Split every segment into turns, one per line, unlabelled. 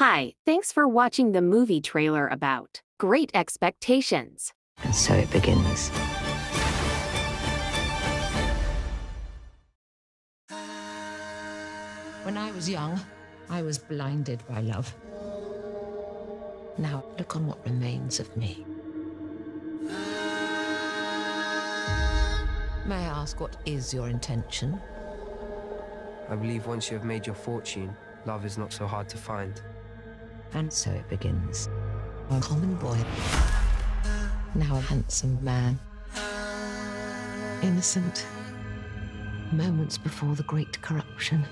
Hi, thanks for watching the movie trailer about Great Expectations.
And so it begins. When I was young, I was blinded by love. Now look on what remains of me. May I ask what is your intention?
I believe once you have made your fortune, love is not so hard to find.
And so it begins. A common boy, now a handsome man. Innocent. Moments before the great corruption.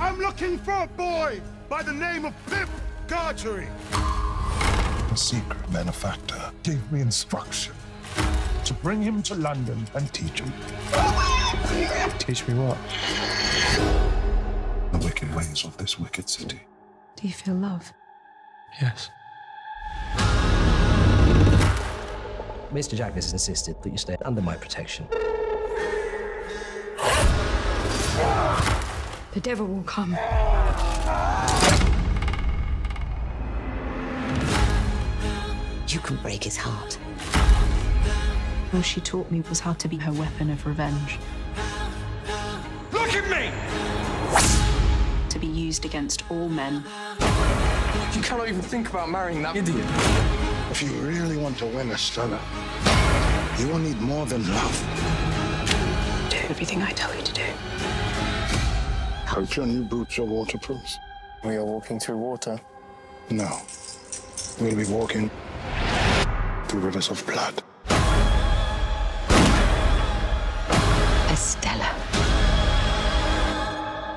I'm looking for a boy by the name of Pip Gargery.
A secret benefactor gave me instruction to bring him to London and teach him.
Oh teach me what?
The wicked ways of this wicked city.
Do you feel love?
Yes.
Mr. Jaggers has insisted that you stay under my protection.
The devil will come.
You can break his heart.
All she taught me was how to be her weapon of revenge.
Look at me!
To be used against all men.
You cannot even think about marrying that idiot.
If you really want to win Estella, you will need more than love.
Do everything I tell you to do.
Hope your new boots are waterproof.
We are walking through water.
No. We'll be walking through rivers of blood.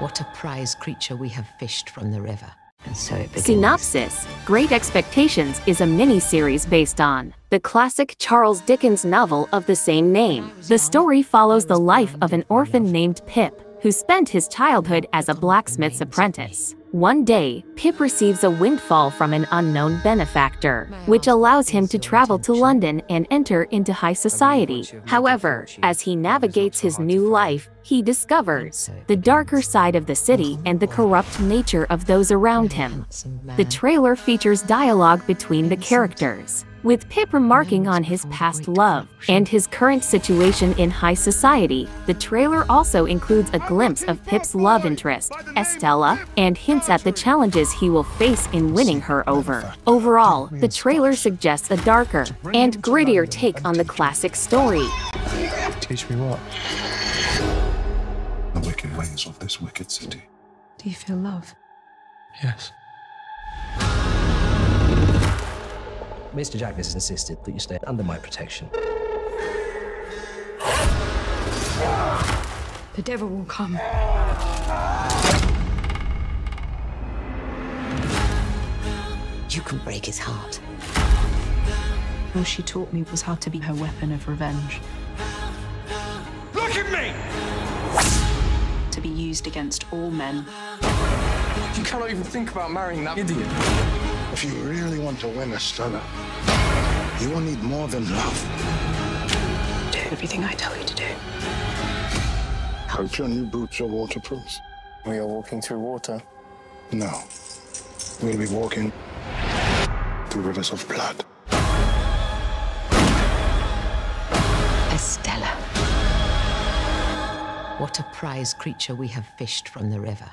What a prize creature we have fished from the river. And so it begins.
Synopsis Great Expectations is a mini-series based on the classic Charles Dickens novel of the same name. The story follows the life of an orphan named Pip, who spent his childhood as a blacksmith's apprentice. One day, Pip receives a windfall from an unknown benefactor, which allows him to travel to London and enter into high society. However, as he navigates his new life, he discovers the darker side of the city and the corrupt nature of those around him. The trailer features dialogue between the characters, with Pip remarking on his past love and his current situation in high society. The trailer also includes a glimpse of Pip's love interest, Estella, and hints at the challenges he will face in winning her over. Overall, the trailer suggests a darker and grittier take on the classic story.
Teach me what?
The wicked ways of this wicked city.
Do you feel love?
Yes.
Mr. Jaggers has insisted that you stay under my protection.
The devil will come.
You can break his heart.
All she taught me was how to be her weapon of revenge.
Look at me!
To be used against all men.
You cannot even think about marrying that idiot.
If you really want to win Estella, you will need more than love.
Do everything I tell you to do.
Hope your new boots are waterproof.
We are walking through water.
No. We'll be walking through rivers of blood.
Estella. What a prize creature we have fished from the river.